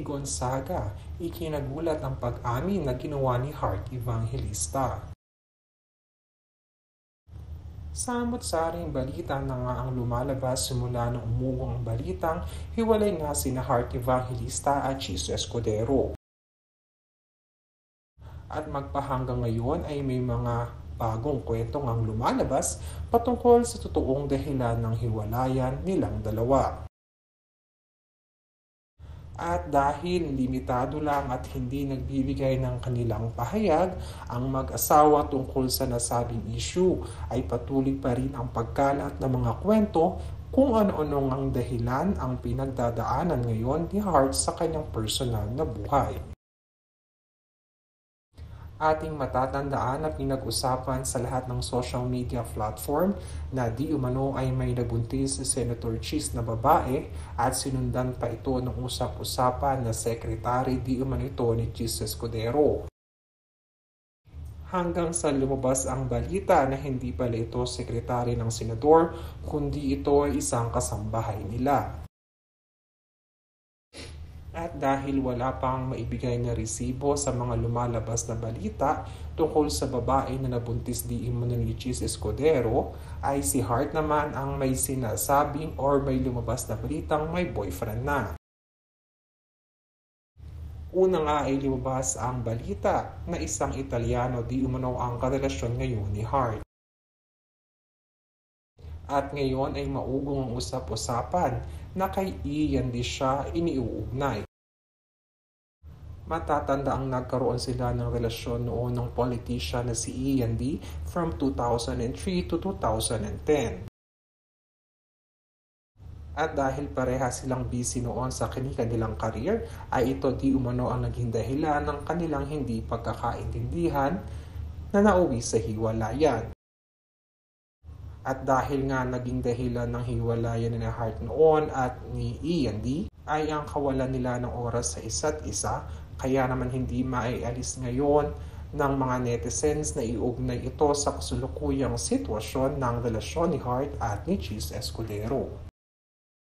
Gonzaga, ikinagulat ang pag-amin na ginawa ni Heart Evangelista. Samot-saring balita na nga ang lumalabas simula nung umugong ang balitang hiwalay nga sina Heart Evangelista at Chiso Escudero. At magpahanggang ngayon ay may mga bagong kwento ang lumalabas patungkol sa totoong dahilan ng hiwalayan nilang dalawa. At dahil limitado lang at hindi nagbibigay ng kanilang pahayag, ang mag-asawa tungkol sa nasabing issue ay patuloy pa rin ang pagkalat ng mga kwento kung ano-ano ang dahilan ang pinagdadaanan ngayon ni Hart sa kanyang personal na buhay ating matatandaan na pinag-usapan sa lahat ng social media platform na di umano ay may nabuntis si Senator Cheese na babae at sinundan pa ito ng usap-usapan na sekretary di umano ito ni Cheese Escudero. Hanggang sa lumabas ang balita na hindi pala ito sekretary ng senador kundi ito ay isang kasambahay nila. At dahil wala pang maibigay na resibo sa mga lumalabas na balita tungkol sa babae na nabuntis di Immunolichis Escudero, ay si Hart naman ang may sinasabing or may lumabas na balitang may boyfriend na. Una nga ay lumabas ang balita na isang Italiano di umano ang karelasyon ngayon ni Hart. At ngayon ay maugong ang usap-usapan na kay Ian di siya iniuugnay. Matatanda ang nagkaroon sila ng relasyon noon ng politician na si Ian D. from 2003 to 2010. At dahil pareha silang busy noon sa kanilang career, ay ito di umano ang naging dahilan ng kanilang hindi pagkakaintindihan na nauwi sa hiwalayan. At dahil nga naging dahilan ng hiwalayan ni Hart noon at ni Ian D, ay ang kawalan nila ng oras sa isa't isa, kaya naman hindi maialis ngayon ng mga netizens na iugnay ito sa kasulukuyang sitwasyon ng relasyon ni Hart at ni Cheese Escudero.